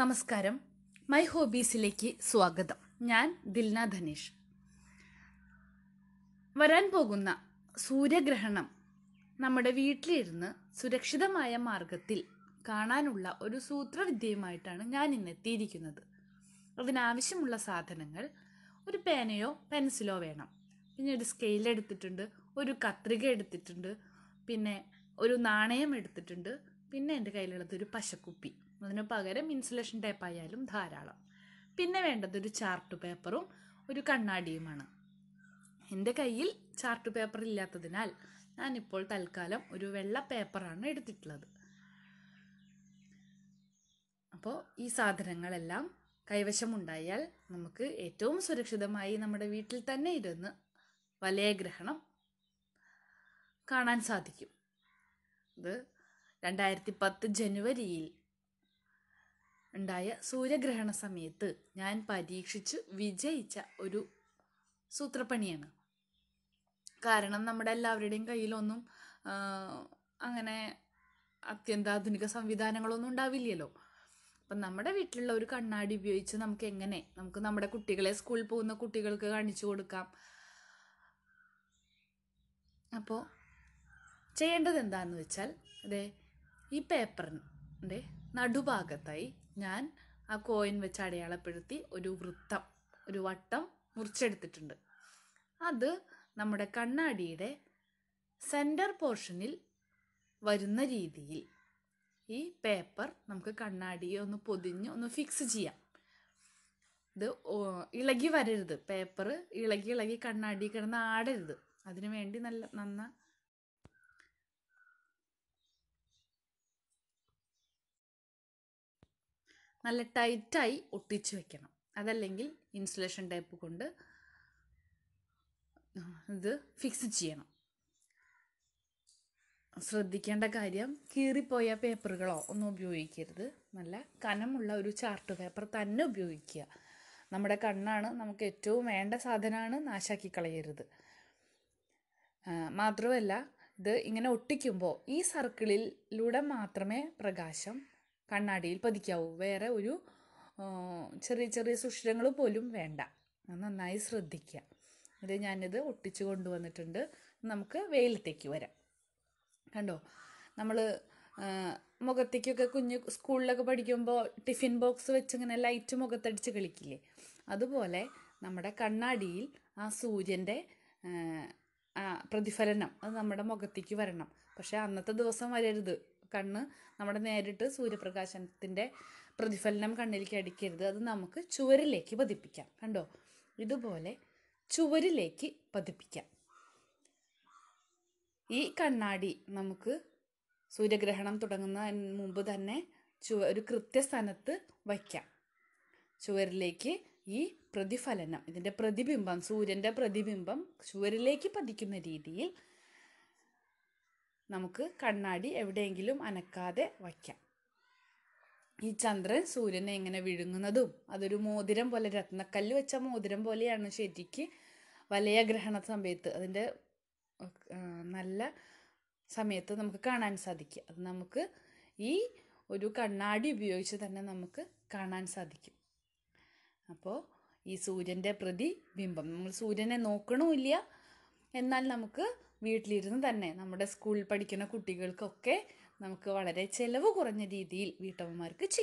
നമസ്കാരം. മൈ ഹോബീസിലേക്ക് സ്വാഗതം. ഞാൻ ദിൽന ധനേഷ്. വരാൻ പോകുന്ന സൂര്യഗ്രഹണം നമ്മുടെ വീട്ടിലിരുന്ന് സുരക്ഷിതമായ മാർഗത്തിൽ കാണാനുള്ള ഒരു സൂത്രവിദ്യയുമായിട്ടാണ് ഞാൻ ഇന്ന് എത്തിയിരിക്കുന്നത്. അതിനാവശ്യമുള്ള സാധനങ്ങൾ ഒരു പേനയോ പെൻസിലോ വേണം. പിന്നെ ഒരു സ്കെയിൽ എടുത്തിട്ടുണ്ട് ഒരു കത്രിക എടുത്തിട്ടുണ്ട് പിന്നെ ഒരു നാണയം എടുത്തിട്ടുണ്ട് പിന്നെ എന്റെ കയ്യിലുള്ളത് ഒരു പശക്കുപ്പി. അതിന് പകരം ഇൻസുലേഷൻ ടേപ്പ് ആയാലും ധാരാളം. പിന്നെ വേണ്ടത് ഒരു ചാർട്ട് പേപ്പറും ഒരു കണ്ണാടിയുമാണ്. എന്റെ കയ്യിൽ ചാർട്ട് പേപ്പർ ഇല്ലാത്തതിനാൽ ഞാനിപ്പോൾ തൽക്കാലം ഒരു വെള്ള പേപ്പറാണ് എടുത്തിട്ടുള്ളത്. അപ്പോൾ ഈ സാധനങ്ങളെല്ലാം കൈവശമുണ്ടായാൽ നമുക്ക് ഏറ്റവും സുരക്ഷിതമായി നമ്മുടെ വീട്ടിൽ തന്നെ ഇരുന്ന് വലയഗ്രഹണം കാണാൻ സാധിക്കും. ഇത് രണ്ടായിരത്തി പത്ത് ജനുവരിയിൽ ഉണ്ടായ സൂര്യഗ്രഹണ സമയത്ത് ഞാൻ പരീക്ഷിച്ച് വിജയിച്ച ഒരു സൂത്രപ്പണിയാണ്. കാരണം നമ്മുടെ എല്ലാവരുടെയും കയ്യിലൊന്നും അങ്ങനെ അത്യന്താധുനിക സംവിധാനങ്ങളൊന്നും ഉണ്ടാവില്ലല്ലോ. അപ്പം നമ്മുടെ വീട്ടിലുള്ള ഒരു കണ്ണാടി ഉപയോഗിച്ച് നമുക്ക് എങ്ങനെ നമുക്ക് നമ്മുടെ കുട്ടികളെ സ്കൂളിൽ പോകുന്ന കുട്ടികൾക്ക് കാണിച്ചു കൊടുക്കാം. അപ്പോൾ ചെയ്യേണ്ടത് എന്താണെന്ന് വെച്ചാൽ അതെ ഈ പേപ്പറിന്റെ നടുഭാഗത്തായി ഞാൻ ആ കോയിൻ വെച്ച് അടയാളപ്പെടുത്തി ഒരു വൃത്തം ഒരു വട്ടം മുറിച്ചെടുത്തിട്ടുണ്ട്. അത് നമ്മുടെ കണ്ണാടിയുടെ സെന്റർ പോർഷനിൽ വരുന്ന രീതിയിൽ ഈ പേപ്പർ നമുക്ക് കണ്ണാടിയെ ഒന്ന് പൊതിഞ്ഞ് ഒന്ന് ഫിക്സ് ചെയ്യാം. ഇത് ഇളകി വരരുത്. പേപ്പർ ഇളകി ഇളകി കണ്ണാടി കിടന്ന് ആടരുത്. അതിനു വേണ്ടി നല്ല നന്ന നല്ല ടൈറ്റായി ഒട്ടിച്ച് വെക്കണം. അതല്ലെങ്കിൽ ഇൻസുലേഷൻ ടൈപ്പ് കൊണ്ട് ഇത് ഫിക്സ് ചെയ്യണം. ശ്രദ്ധിക്കേണ്ട കാര്യം കീറിപ്പോയ പേപ്പറുകളോ ഒന്നും ഉപയോഗിക്കരുത്. നല്ല കനമുള്ള ഒരു ചാർട്ട് പേപ്പർ തന്നെ ഉപയോഗിക്കുക. നമ്മുടെ കണ്ണാണ് നമുക്ക് ഏറ്റവും വേണ്ട സാധനമാണ് നാശാക്കി കളയരുത്. മാത്രമല്ല ഇത് ഇങ്ങനെ ഒട്ടിക്കുമ്പോൾ ഈ സർക്കിളിലൂടെ മാത്രമേ പ്രകാശം കണ്ണാടിയിൽ പതിക്കാവൂ. വേറെ ഒരു ചെറിയ ചെറിയ സുഷിരങ്ങൾ പോലും വേണ്ട. നന്നായി ശ്രദ്ധിക്കുക. ഇത് ഞാനിത് ഒട്ടിച്ച് കൊണ്ടുവന്നിട്ടുണ്ട്. നമുക്ക് വെയിലത്തേക്ക് വരാം. കണ്ടോ? നമ്മൾ മുഖത്തേക്കൊക്കെ കുഞ്ഞ് സ്കൂളിലൊക്കെ പഠിക്കുമ്പോൾ ടിഫിൻ ബോക്സ് വെച്ച് ഇങ്ങനെ ലൈറ്റ് മുഖത്തടിച്ച് കളിക്കില്ലേ? അതുപോലെ നമ്മുടെ കണ്ണാടിയിൽ ആ സൂര്യന്റെ പ്രതിഫലനം അത് നമ്മുടെ മുഖത്തേക്ക് വരണം. പക്ഷേ അന്നത്തെ ദിവസം വരരുത്. കണ്ണ് നമ്മുടെ നേരിട്ട് സൂര്യപ്രകാശത്തിന്റെ പ്രതിഫലനം കണ്ണിലേക്ക് അടിക്കരുത്. അത് നമുക്ക് ചുവരിലേക്ക് പതിപ്പിക്കാം. കണ്ടോ? ഇതുപോലെ ചുവരിലേക്ക് പതിപ്പിക്കാം. ഈ കണ്ണാടി നമുക്ക് സൂര്യഗ്രഹണം തുടങ്ങുന്നതിന് മുമ്പ് തന്നെ ചുവ ഒരു കൃത്യസ്ഥാനത്ത് വയ്ക്കാം. ചുവരിലേക്ക് ഈ പ്രതിഫലനം ഇതിന്റെ പ്രതിബിംബം സൂര്യന്റെ പ്രതിബിംബം ചുവരിലേക്ക് പതിക്കുന്ന രീതിയിൽ നമുക്ക് കണ്ണാടി എവിടെയെങ്കിലും അനക്കാതെ വയ്ക്കാം. ഈ ചന്ദ്രൻ സൂര്യനെ എങ്ങനെ വിഴുങ്ങുന്നതും അതൊരു മോതിരം പോലെ രത്നക്കല്ല് വെച്ച മോതിരം പോലെയാണ് ശരിക്ക് വലയ ഗ്രഹണ സമയത്ത്. അതിന്റെ നല്ല സമയത്ത് നമുക്ക് കാണാൻ സാധിക്കും അത് നമുക്ക് ഈ ഒരു കണ്ണാടി ഉപയോഗിച്ച് തന്നെ നമുക്ക് കാണാൻ സാധിക്കും. അപ്പോൾ ഈ സൂര്യന്റെ പ്രതിബിംബം നമ്മൾ സൂര്യനെ നോക്കണമില്ല എന്നാൽ നമുക്ക് വീട്ടിലിരുന്ന് തന്നെ നമ്മുടെ സ്കൂളിൽ പഠിക്കുന്ന കുട്ടികൾക്കൊക്കെ നമുക്ക് വളരെ ചിലവ് കുറഞ്ഞ രീതിയിൽ വീട്ടമ്മമാർക്ക് ചെയ്യാം.